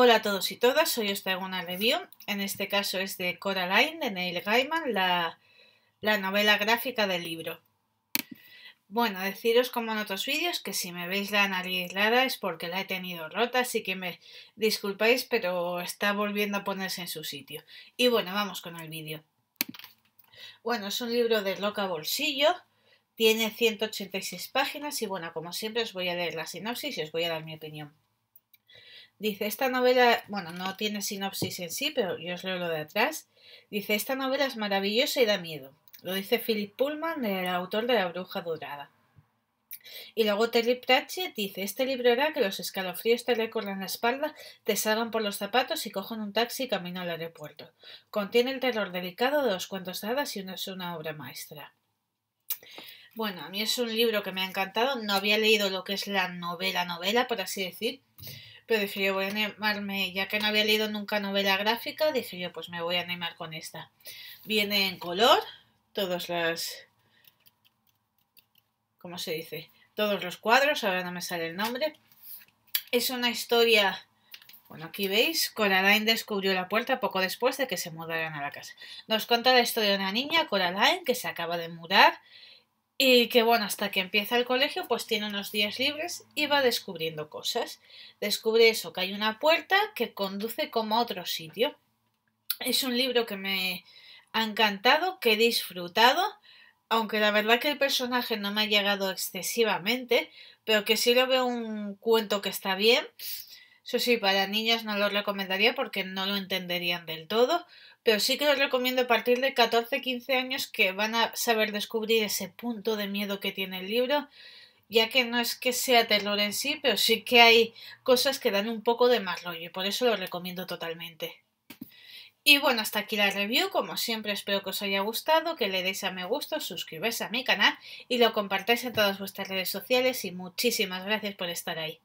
Hola a todos y todas, hoy os traigo una review. En este caso es de Coraline de Neil Gaiman, la, la novela gráfica del libro. Bueno, deciros como en otros vídeos que si me veis la nariz es porque la he tenido rota, así que me disculpáis, pero está volviendo a ponerse en su sitio. Y bueno, vamos con el vídeo. Bueno, es un libro de loca bolsillo, tiene 186 páginas y bueno, como siempre os voy a leer la sinopsis y os voy a dar mi opinión. Dice, esta novela, bueno, no tiene sinopsis en sí, pero yo os leo lo de atrás. Dice, esta novela es maravillosa y da miedo. Lo dice Philip Pullman, el autor de La Bruja Dorada. Y luego Terry Pratchett dice, este libro hará que los escalofríos te recorran la espalda, te salgan por los zapatos y cojan un taxi camino al aeropuerto. Contiene el terror delicado de los cuentos de hadas y es una obra maestra. Bueno, a mí es un libro que me ha encantado. No había leído lo que es la novela novela, por así decir pero dije yo voy a animarme, ya que no había leído nunca novela gráfica, dije yo pues me voy a animar con esta. Viene en color, todos las... ¿Cómo se dice? Todos los cuadros, ahora no me sale el nombre. Es una historia... Bueno, aquí veis, Coraline descubrió la puerta poco después de que se mudaran a la casa. Nos cuenta la historia de una niña, Coraline, que se acaba de mudar y que bueno, hasta que empieza el colegio, pues tiene unos días libres y va descubriendo cosas. Descubre eso, que hay una puerta que conduce como a otro sitio. Es un libro que me ha encantado, que he disfrutado, aunque la verdad que el personaje no me ha llegado excesivamente, pero que sí lo veo un cuento que está bien. Eso sí, para niños no lo recomendaría porque no lo entenderían del todo, pero sí que os recomiendo a partir de 14-15 años que van a saber descubrir ese punto de miedo que tiene el libro, ya que no es que sea terror en sí, pero sí que hay cosas que dan un poco de más rollo y por eso lo recomiendo totalmente. Y bueno, hasta aquí la review. Como siempre, espero que os haya gustado, que le deis a me gusta, suscribáis a mi canal y lo compartáis en todas vuestras redes sociales. Y muchísimas gracias por estar ahí.